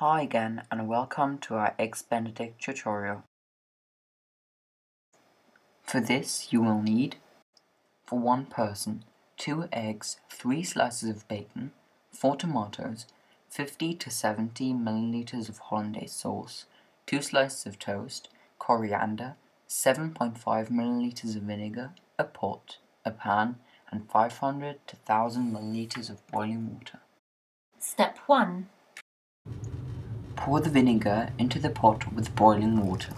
Hi again and welcome to our Eggs Benedict tutorial. For this you will need, for one person, 2 eggs, 3 slices of bacon, 4 tomatoes, 50 to 70 milliliters of hollandaise sauce, 2 slices of toast, coriander, 7.5 milliliters of vinegar, a pot, a pan, and 500 to 1000 milliliters of boiling water. Step 1. Pour the vinegar into the pot with boiling water.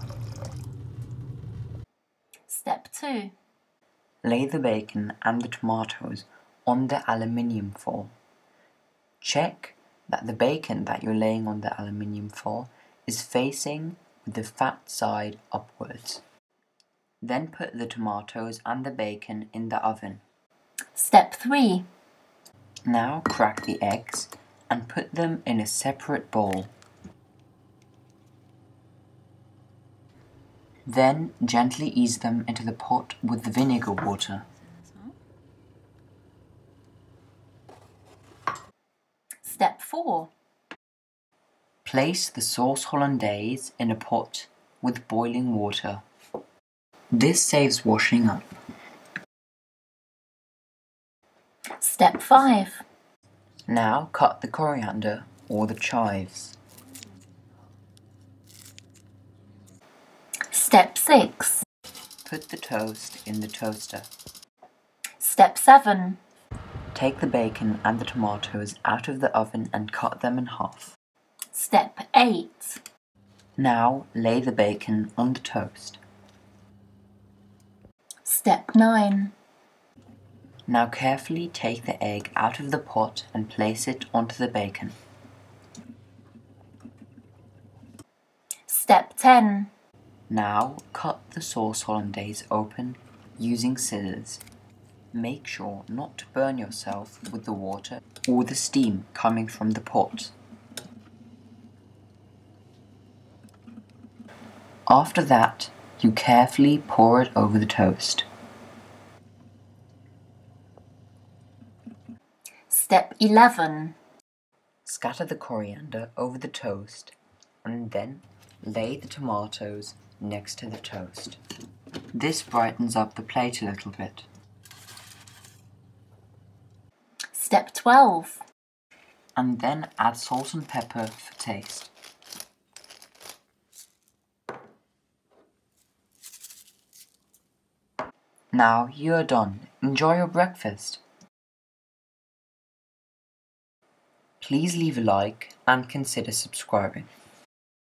Step 2. Lay the bacon and the tomatoes on the aluminium foil. Check that the bacon that you're laying on the aluminium foil is facing with the fat side upwards. Then put the tomatoes and the bacon in the oven. Step 3. Now crack the eggs and put them in a separate bowl. Then gently ease them into the pot with the vinegar water. Step 4. Place the sauce hollandaise in a pot with boiling water. This saves washing up. Step 5. Now cut the coriander or the chives. Step 6. Put the toast in the toaster. Step 7. Take the bacon and the tomatoes out of the oven and cut them in half. Step 8. Now lay the bacon on the toast. Step 9. Now carefully take the egg out of the pot and place it onto the bacon. Step 10. Now cut the sauce hollandaise open using scissors. Make sure not to burn yourself with the water or the steam coming from the pot. After that, you carefully pour it over the toast. Step 11. Scatter the coriander over the toast and then lay the tomatoes next to the toast. This brightens up the plate a little bit. Step 12. And then add salt and pepper for taste. Now you are done. Enjoy your breakfast. Please leave a like and consider subscribing.